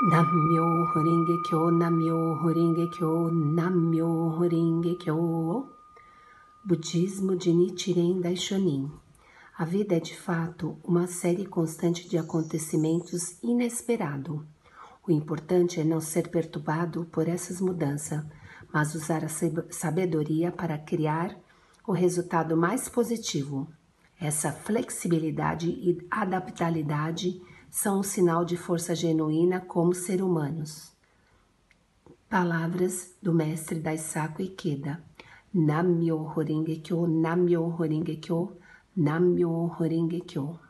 Namyo Horinge Kyo, Namyo Horinge Kyo, Namyo Horinge Kyo. Budismo de Nichiren Daishonin. A vida é de fato uma série constante de acontecimentos inesperado. O importante é não ser perturbado por essas mudanças, mas usar a sabedoria para criar o resultado mais positivo. Essa flexibilidade e adaptabilidade são um sinal de força genuína como ser humanos. Palavras do mestre Daisaku Ikeda. Namyo Horenge Kyo, Namyo Horenge Kyo, Namyo Horenge Kyo.